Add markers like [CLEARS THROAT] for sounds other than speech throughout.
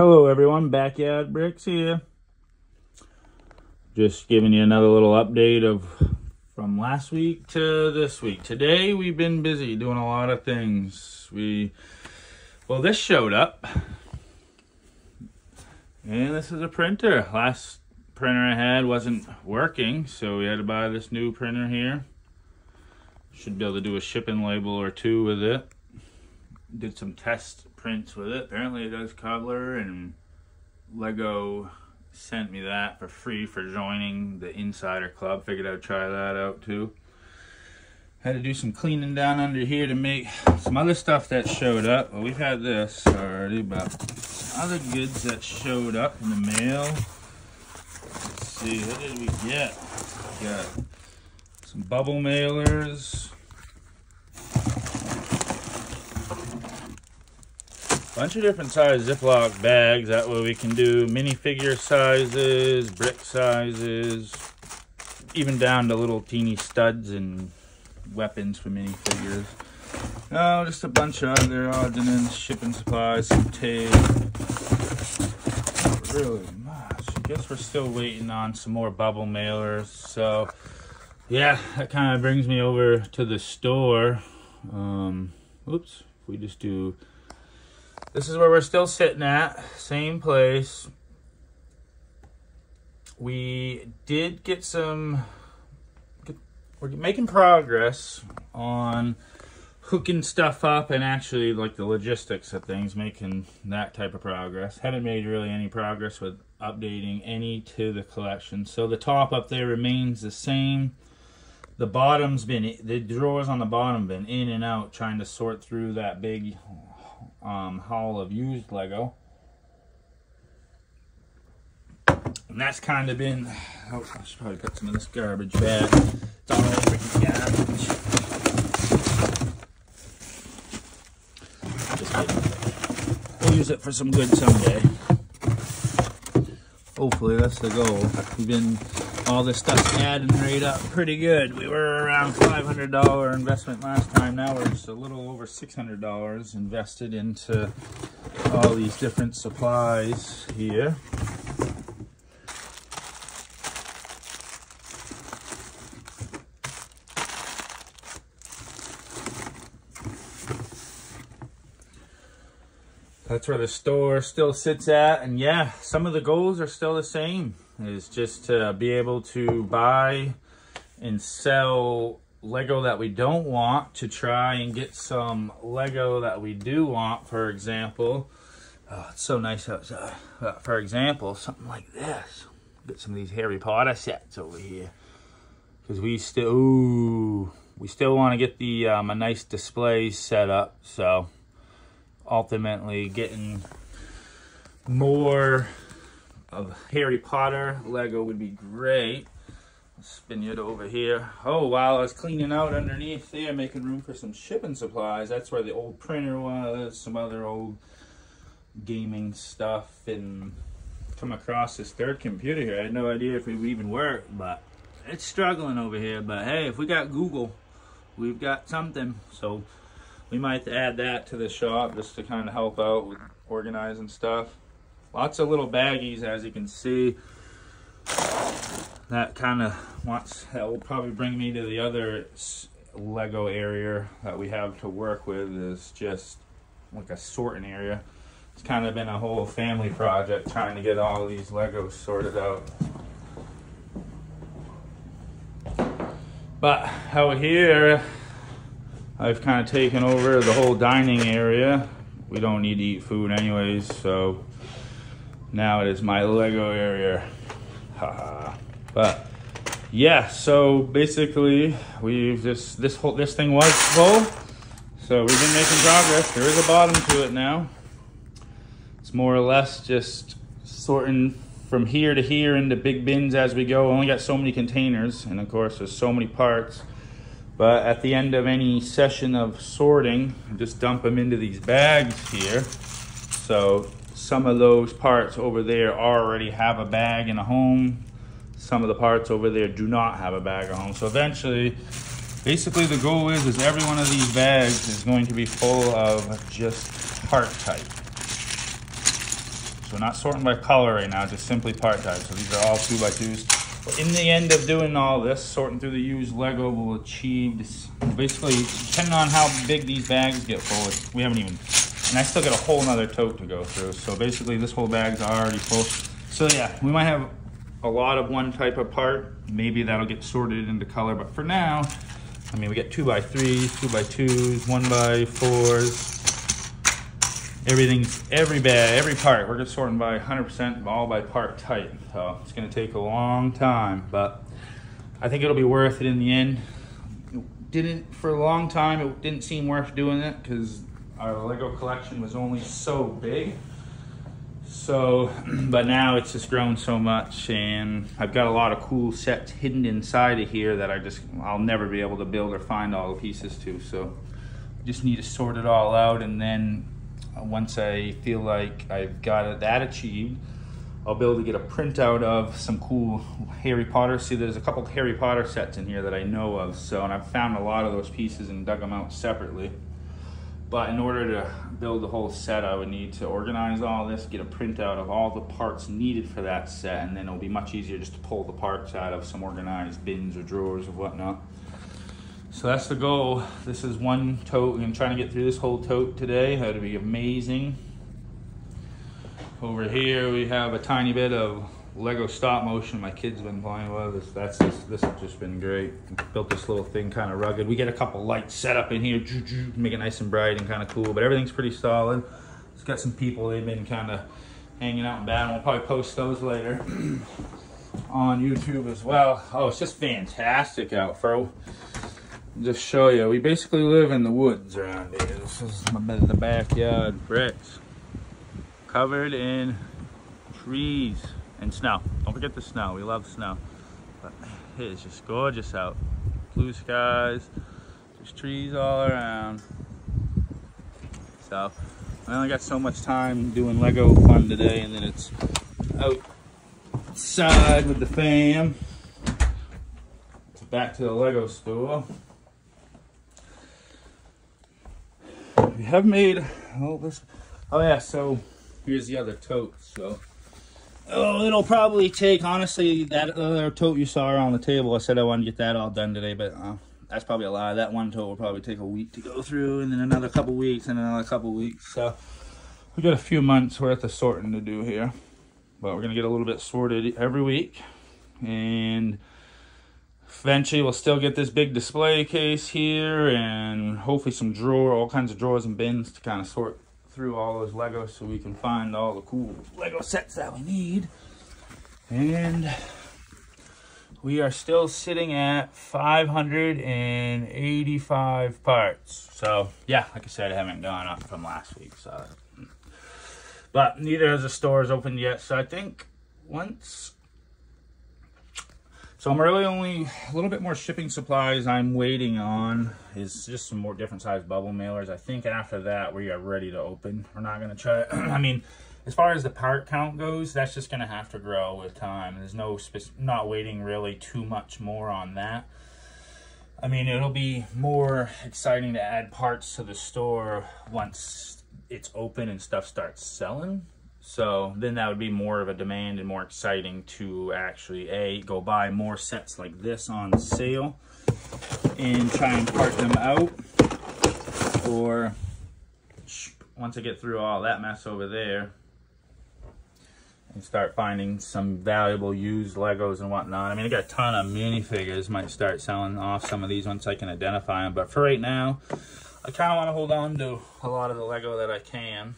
Hello everyone, Backyard Bricks here. Just giving you another little update of from last week to this week. Today we've been busy doing a lot of things. We well this showed up. And this is a printer. Last printer I had wasn't working, so we had to buy this new printer here. Should be able to do a shipping label or two with it. Did some test prints with it. Apparently it does Cobbler and Lego sent me that for free for joining the Insider Club. Figured I'd try that out too. Had to do some cleaning down under here to make some other stuff that showed up. Well, we've had this already, but other goods that showed up in the mail. Let's see, what did we get? We got some bubble mailers. Bunch of different size Ziploc bags. That way we can do minifigure sizes, brick sizes, even down to little teeny studs and weapons for minifigures. Oh, just a bunch of other odds and ends, shipping supplies, some tape. Not really much. I guess we're still waiting on some more bubble mailers. So, yeah, that kind of brings me over to the store. Um, oops, we just do this is where we're still sitting at, same place. We did get some, we're making progress on hooking stuff up and actually like the logistics of things, making that type of progress. Haven't made really any progress with updating any to the collection. So the top up there remains the same. The bottom's been, the drawers on the bottom been in and out trying to sort through that big um, haul of used Lego. And that's kind of been, oh, I should probably put some of this garbage back. It's all freaking garbage. Just kidding. We'll use it for some good someday. Hopefully that's the goal. We've been all this stuff's adding right up pretty good. We were around $500 investment last time. Now we're just a little over $600 invested into all these different supplies here. That's where the store still sits at. And yeah, some of the goals are still the same is just to be able to buy and sell Lego that we don't want to try and get some Lego that we do want, for example. Oh, it's so nice outside. Uh, for example, something like this. Get some of these Harry Potter sets over here. Because we still, ooh, we still want to get the um, a nice display set up. So ultimately getting more of Harry Potter Lego would be great. Spin it over here. Oh, while I was cleaning out underneath there, making room for some shipping supplies, that's where the old printer was, some other old gaming stuff, and come across this third computer here. I had no idea if it would even work, but it's struggling over here. But hey, if we got Google, we've got something. So we might add that to the shop just to kind of help out with organizing stuff. Lots of little baggies, as you can see. That kind of wants, that will probably bring me to the other Lego area that we have to work with is just like a sorting area. It's kind of been a whole family project trying to get all these Legos sorted out. But out here, I've kind of taken over the whole dining area. We don't need to eat food anyways, so now it is my Lego area. But yeah, so basically we've just this whole this thing was full. So we've been making progress. There is a bottom to it now. It's more or less just sorting from here to here into big bins as we go. Only got so many containers, and of course there's so many parts. But at the end of any session of sorting, just dump them into these bags here. So some of those parts over there already have a bag in a home. Some of the parts over there do not have a bag at home. So eventually, basically the goal is, is every one of these bags is going to be full of just part type. So not sorting by color right now, just simply part type. So these are all two by twos. In the end of doing all this, sorting through the used Lego will achieve this, basically, depending on how big these bags get full, we haven't even, and I still got a whole nother tote to go through. So basically this whole bag's already full. So yeah, we might have a lot of one type of part. Maybe that'll get sorted into color, but for now, I mean, we get two by threes, two by twos, one by fours, everything's every bag, every part. We're just sorting by 100% all by part type. So it's to take a long time, but I think it'll be worth it in the end. It didn't for a long time. It didn't seem worth doing it because our Lego collection was only so big. So, [CLEARS THROAT] but now it's just grown so much and I've got a lot of cool sets hidden inside of here that I just, I'll never be able to build or find all the pieces to. So just need to sort it all out and then uh, once I feel like I've got that achieved, I'll be able to get a printout of some cool Harry Potter. See, there's a couple Harry Potter sets in here that I know of. So, and I've found a lot of those pieces and dug them out separately. But in order to build the whole set, I would need to organize all this, get a printout of all the parts needed for that set, and then it'll be much easier just to pull the parts out of some organized bins or drawers or whatnot. So that's the goal. This is one tote. I'm trying to get through this whole tote today. That'd be amazing. Over here we have a tiny bit of Lego stop motion my kids been playing with. This, that's this, this has just been great. Built this little thing kind of rugged. We get a couple lights set up in here, make it nice and bright and kind of cool, but everything's pretty solid. It's got some people, they've been kind of hanging out in bad. We'll probably post those later [CLEARS THROAT] on YouTube as well. Oh, it's just fantastic out for just show you, we basically live in the woods around here. This is the backyard bricks. Covered in trees and snow. Don't forget the snow, we love snow. But it is just gorgeous out. Blue skies, there's trees all around. So, I only got so much time doing Lego fun today and then it's outside with the fam. Back to the Lego store. we have made oh this oh yeah so here's the other tote so oh it'll probably take honestly that other tote you saw on the table i said i wanted to get that all done today but uh, that's probably a lie. That one tote will probably take a week to go through and then another couple weeks and another couple weeks so. We got a few months worth of sorting to do here but we're gonna get a little bit sorted every week and Eventually, we'll still get this big display case here and hopefully some drawer, all kinds of drawers and bins to kind of sort through all those Legos so we can find all the cool Lego sets that we need. And we are still sitting at 585 parts. So, yeah, like I said, I haven't gone up from last week. So, But neither has the stores opened yet. So I think once so I'm really only a little bit more shipping supplies I'm waiting on is just some more different size bubble mailers. I think after that we are ready to open. We're not going to try, [CLEARS THROAT] I mean, as far as the part count goes, that's just going to have to grow with time. There's no, not waiting really too much more on that. I mean, it'll be more exciting to add parts to the store once it's open and stuff starts selling. So then that would be more of a demand and more exciting to actually, A, go buy more sets like this on sale and try and part them out. Or once I get through all that mess over there and start finding some valuable used Legos and whatnot. I mean, I got a ton of minifigures. Might start selling off some of these once I can identify them. But for right now, I kind of want to hold on to a lot of the Lego that I can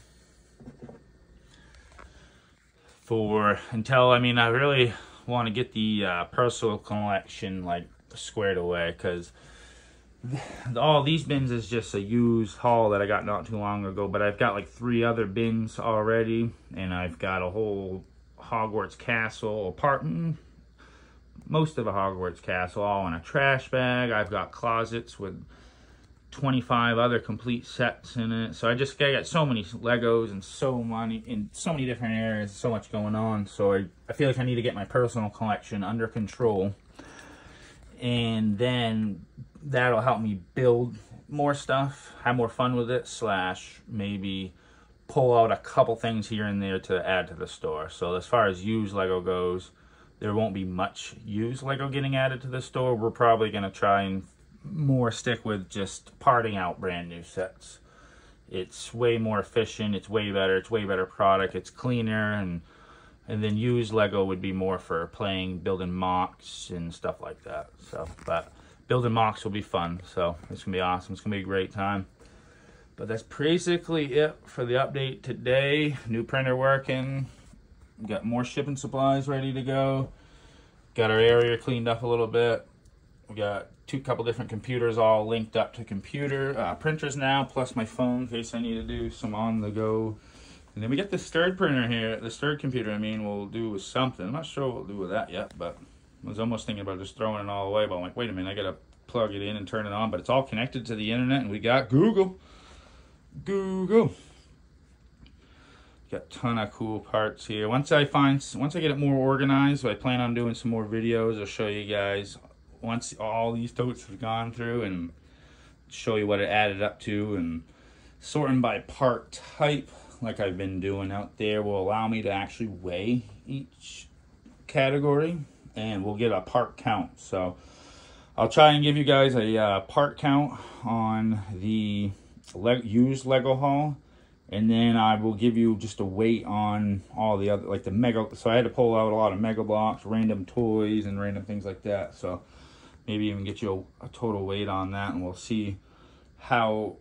for until I mean I really want to get the uh, personal collection like squared away because all these bins is just a used haul that I got not too long ago but I've got like three other bins already and I've got a whole Hogwarts castle apartment most of a Hogwarts castle all in a trash bag. I've got closets with 25 other complete sets in it. So I just I got so many Legos and so many in so many different areas, so much going on. So I, I feel like I need to get my personal collection under control. And then that'll help me build more stuff, have more fun with it, slash maybe pull out a couple things here and there to add to the store. So as far as used Lego goes, there won't be much used Lego getting added to the store. We're probably going to try and more stick with just parting out brand new sets. It's way more efficient. It's way better. It's way better product. It's cleaner and and then used Lego would be more for playing, building MOCs and stuff like that. So, but building MOCs will be fun. So it's gonna be awesome. It's gonna be a great time. But that's basically it for the update today. New printer working. Got more shipping supplies ready to go. Got our area cleaned up a little bit. We got two couple different computers all linked up to computer uh, printers now, plus my phone in case I need to do some on the go. And then we get this third printer here, this third computer, I mean, we'll do with something. I'm not sure what we'll do with that yet, but I was almost thinking about just throwing it all away, but I'm like, wait a minute, I gotta plug it in and turn it on, but it's all connected to the internet, and we got Google. Google. Got ton of cool parts here. Once I find, once I get it more organized, I plan on doing some more videos. I'll show you guys once all these totes have gone through and show you what it added up to and sorting by part type like I've been doing out there will allow me to actually weigh each category and we'll get a part count. So I'll try and give you guys a uh, part count on the le used Lego haul and then I will give you just a weight on all the other like the mega so I had to pull out a lot of Mega Bloks, random toys and random things like that. So maybe even get you a, a total weight on that and we'll see how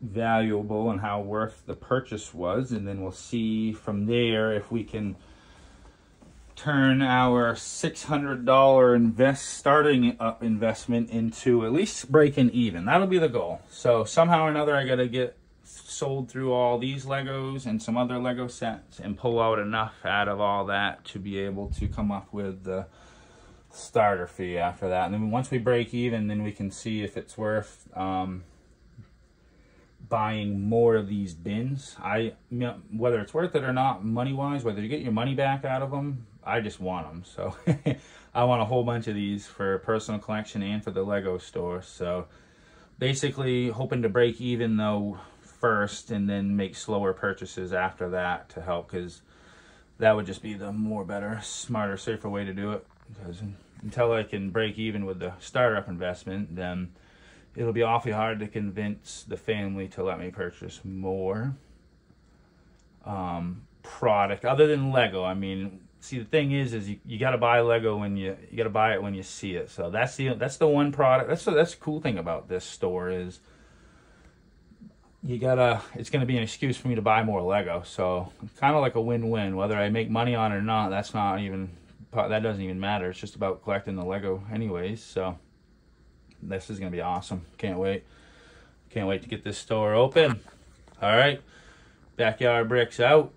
valuable and how worth the purchase was and then we'll see from there if we can turn our $600 invest starting up investment into at least breaking even. That'll be the goal. So somehow or another i got to get sold through all these legos and some other lego sets and pull out enough out of all that to be able to come up with the starter fee after that. And then once we break even, then we can see if it's worth um, buying more of these bins. I Whether it's worth it or not, money-wise, whether you get your money back out of them, I just want them. So [LAUGHS] I want a whole bunch of these for personal collection and for the Lego store. So basically hoping to break even though first and then make slower purchases after that to help because that would just be the more better, smarter, safer way to do it because until I can break even with the startup investment, then it'll be awfully hard to convince the family to let me purchase more um, product other than Lego. I mean, see the thing is, is you, you got to buy Lego when you you got to buy it when you see it. So that's the that's the one product. That's the, that's the cool thing about this store is you gotta it's gonna be an excuse for me to buy more lego so kind of like a win-win whether i make money on it or not that's not even that doesn't even matter. It's just about collecting the Lego anyways. So this is going to be awesome. Can't wait. Can't wait to get this store open. All right. Backyard Bricks out.